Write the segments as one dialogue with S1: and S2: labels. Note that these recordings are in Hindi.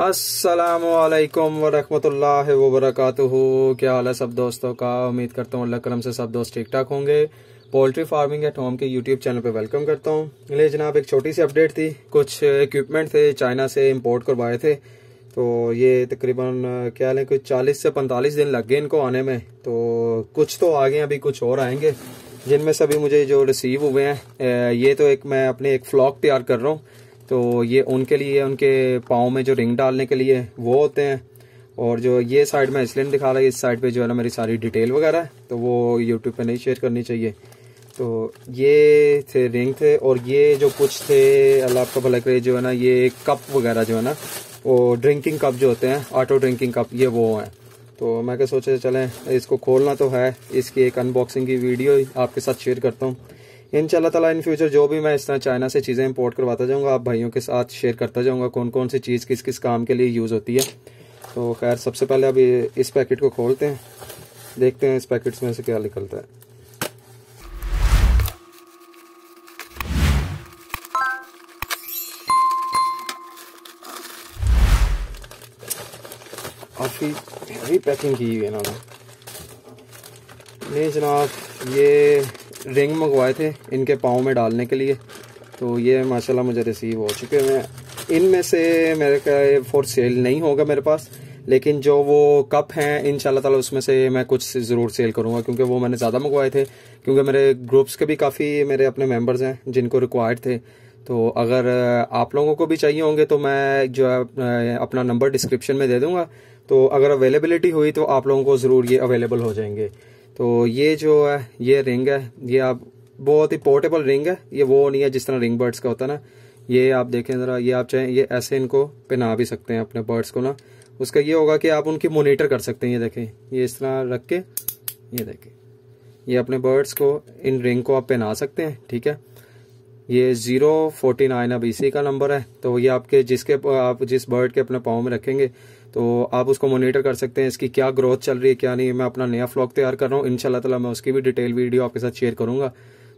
S1: असलकम वरहमतुल्लाह वबरकातुहू क्या हाल है सब दोस्तों का? उम्मीद करता हूँ अल्लाह करम से सब दोस्त ठीक ठाक होंगे। पोल्ट्री फ़ार्मिंग एट होम के यूट्यूब चैनल पे वेलकम करता हूँ। ले जनाब, एक छोटी सी अपडेट थी। कुछ इक्विपमेंट थे चाइना से इंपोर्ट करवाए थे। तो ये तकरीबन, क्या लें, कुछ 40 से 45 दिन लग गए इनको आने में। तो कुछ तो आ गए अभी कुछ और आएँगे, जिनमें से अभी मुझे जो रिसीव हुए हैं ये तो एक मैं अपने एक फ्लॉक तैयार कर रहा हूँ। तो ये उनके लिए, उनके पाँव में जो रिंग डालने के लिए वो होते हैं। और जो ये साइड में इसलिए दिखा रहा है इस साइड पे जो है ना मेरी सारी डिटेल वगैरह है तो वो यूट्यूब पे नहीं शेयर करनी चाहिए। तो ये थे, रिंग थे, और ये जो कुछ थे, अल्लाह आपका भला करे, जो है ना ये कप वगैरह जो है ना, वो ड्रिंकिंग कप जो होते हैं, ऑटो ड्रिंकिंग कप, ये वो हैं। तो मैं क्या सोचा, चलें, इसको खोलना तो है, इसकी एक अनबॉक्सिंग की वीडियो आपके साथ शेयर करता हूँ। इन तला इन फ्यूचर जो भी मैं इस तरह चाइना से चीज़ें इंपोर्ट करवाता जाऊँगा, आप भाइयों के साथ शेयर करता जाऊँगा कौन कौन सी चीज़ किस किस काम के लिए यूज़ होती है। तो खैर, सबसे पहले अभी इस पैकेट को खोलते हैं। देखते हैं इस पैकेट्स में से क्या निकलता है। काफ़ी हैवी पैकिंग की हुई है ना नहीं जनाब, ये रिंग मंगवाए थे इनके पाँव में डालने के लिए। तो ये माशाल्लाह मुझे रिसीव हो चुके हैं। इनमें से मेरे का फॉर सेल नहीं होगा मेरे पास, लेकिन जो वो कप हैं इन ताला उसमें से मैं कुछ ज़रूर सेल करूँगा, क्योंकि वो मैंने ज़्यादा मंगवाए थे, क्योंकि मेरे ग्रुप्स के भी काफ़ी मेरे अपने मेंबर्स हैं, जिनको रिक्वायर्ड थे। तो अगर आप लोगों को भी चाहिए होंगे तो मैं जो है अपना नंबर डिस्क्रिप्शन में दे दूँगा। तो अगर अवेलेबिलिटी हुई तो आप लोगों को ज़रूर ये अवेलेबल हो जाएँगे। तो ये जो है, ये रिंग है, ये आप, बहुत ही पोर्टेबल रिंग है, ये वो नहीं है जिस तरह रिंग बर्ड्स का होता है ना। ये आप देखें ज़रा, ये आप चाहें, ये ऐसे इनको पहना भी सकते हैं अपने बर्ड्स को ना। उसका ये होगा कि आप उनकी मोनिटर कर सकते हैं, ये देखें, ये इस तरह रख के, ये देखें। ये अपने बर्ड्स को इन रिंग को आप पहना सकते हैं, ठीक है? ये ज़ीरो फोर्टी नाइन अब इसी का नंबर है। तो ये आपके जिसके, आप जिस बर्ड के अपने पाँव में रखेंगे तो आप उसको मोनिटर कर सकते हैं इसकी क्या ग्रोथ चल रही है, क्या नहीं। मैं अपना नया फ्लॉग तैयार कर रहा हूँ। इनशाला तला मैं उसकी भी डिटेल वीडियो आपके साथ शेयर करूँगा।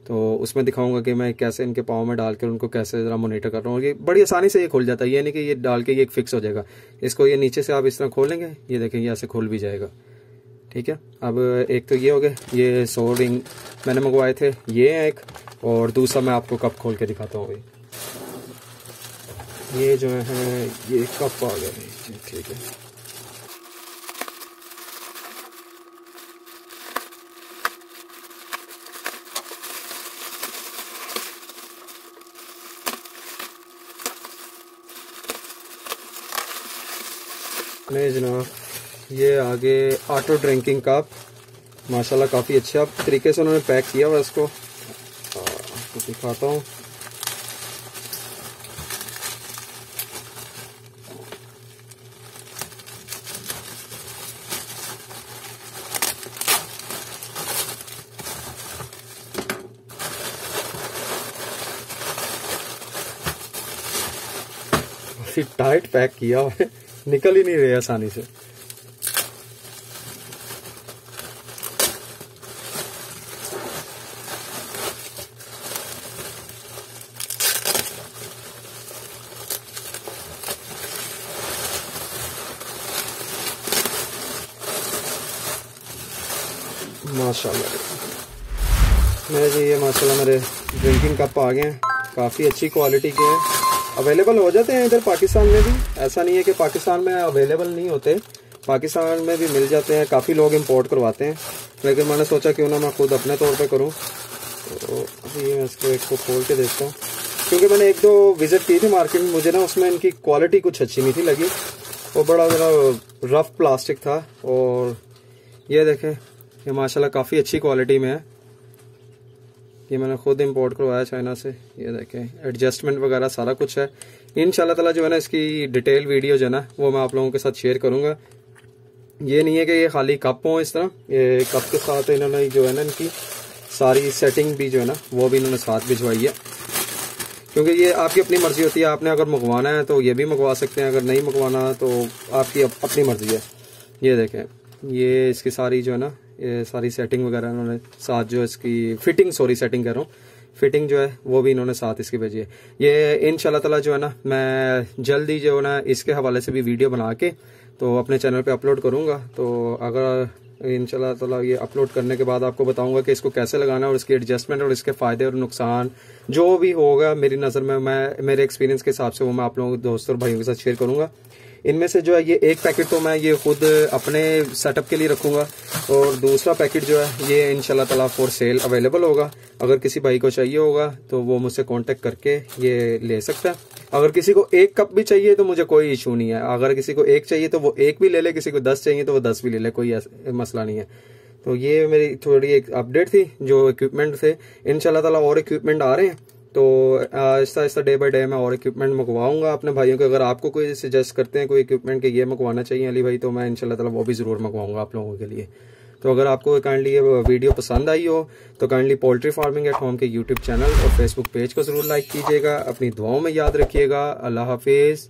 S1: तो उसमें दिखाऊँगा कि मैं कैसे इनके पाँव में डाल कर उनको कैसे ज़रा मोनीटर कर रहा हूँ। ये बड़ी आसानी से ये खुल जाता है। ये नहीं कि ये डाल के ये फिक्स हो जाएगा। इसको ये नीचे से आप इस तरह खोलेंगे ये देखेंगे ऐसे खुल भी जाएगा। ठीक है? अब, एक तो ये हो गए ये सो रिंग मैंने मंगवाए थे, ये है एक, और दूसरा मैं आपको कप खोल के दिखाता हूँ भाई ये जो है, ये कप आ गया। ठीक है। नहीं जनाब ये आगे ऑटो ड्रिंकिंग कप माशाल्लाह काफ़ी अच्छा तरीके से उन्होंने पैक किया हुआ इसको। दिखाता हूँ। काफ़ी टाइट पैक किया हुआ है। निकल ही नहीं रहे आसानी से। माशाल्लाह। मेरे जी, ये माशाल्लाह मेरे ड्रिंकिंग कप आ गए हैं। काफ़ी अच्छी क्वालिटी के हैं। अवेलेबल हो जाते हैं इधर पाकिस्तान में भी। ऐसा नहीं है कि पाकिस्तान में अवेलेबल नहीं होते। पाकिस्तान में भी मिल जाते हैं। काफ़ी लोग इंपोर्ट करवाते हैं। लेकिन मैंने सोचा क्यों ना मैं खुद अपने तौर पे करूँ। तो अभी मैं इसको एक को खोल के देखता हूँ। क्योंकि मैंने एक दो विज़िट की थी मार्केट में। मुझे ना उसमें इनकी क्वालिटी कुछ अच्छी नहीं थी लगी। वो बड़ा ज़रा रफ प्लास्टिक था। और ये देखें ये माशाल्लाह काफ़ी अच्छी क्वालिटी में है। ये मैंने खुद इंपोर्ट करवाया चाइना से। ये देखें एडजस्टमेंट वगैरह सारा कुछ है। इन ताला जो है ना, इसकी डिटेल वीडियो जो है ना, वो मैं आप लोगों के साथ शेयर करूँगा। ये नहीं है कि ये खाली कप हों इस तरह, ये कप के साथ इन्होंने जो है ना, इनकी सारी सेटिंग भी जो है ना, वो भी इन्होंने साथ भिजवाई है। क्योंकि ये आपकी अपनी मर्ज़ी होती है, आपने अगर मंगवाना है तो ये भी मंगवा सकते हैं, अगर नहीं मंगवाना तो आपकी अपनी मर्ज़ी है। ये देखें, ये इसकी सारी जो है ना सारी सेटिंग वगैरह उन्होंने साथ जो इसकी फिटिंग सॉरी सेटिंग कर रहा हूँ। फिटिंग जो है, वो भी इन्होंने साथ इसकी भेजी है। ये इन तला जो है ना, मैं जल्दी जो है ना, इसके हवाले से भी वीडियो बना के तो अपने चैनल पे अपलोड करूँगा। तो अगर इन तला ये अपलोड करने के बाद आपको बताऊँगा कि इसको कैसे लगाना और इसके एडजस्टमेंट और इसके फ़ायदे और नुकसान, जो भी होगा मेरी नज़र में, मैं, मेरे एक्सपीरियंस के हिसाब से वो मैं आप लोगों, दोस्तों और भाइयों के साथ शेयर करूँगा। इनमें से जो है ये एक पैकेट तो मैं ये खुद अपने सेटअप के लिए रखूँगा और दूसरा पैकेट जो है ये इन तला फॉर सेल अवेलेबल होगा। अगर किसी भाई को चाहिए होगा तो वो मुझसे कॉन्टेक्ट करके ये ले सकता है। अगर किसी को एक कप भी चाहिए तो मुझे कोई इशू नहीं है। अगर किसी को एक चाहिए तो वो एक भी ले ले, किसी को दस चाहिए तो वो दस भी ले ले, कोई मसला नहीं है। तो ये मेरी थोड़ी एक अपडेट थी, जो इक्विपमेंट थे इन तला और इक्विपमेंट आ रहे हैं। तो Aahista Aahista day by day मैं और इक्विपमेंट मंगवाऊँगा अपने भाइयों के। अगर आपको कोई सजेस्ट करते हैं, कोई इक्विपमेंट के ये मंगवाना चाहिए अली भाई तो मैं इनशाला तला वो भी ज़रूर मंगवाऊँगा आप लोगों के लिए। तो अगर आपको काइंडली ये वीडियो पसंद आई हो तो kindly poultry farming at home के यूट्यूब चैनल और फेसबुक पेज को ज़रूर लाइक कीजिएगा। अपनी दुआओं में याद रखिएगा। अल्लाह हाफिज़।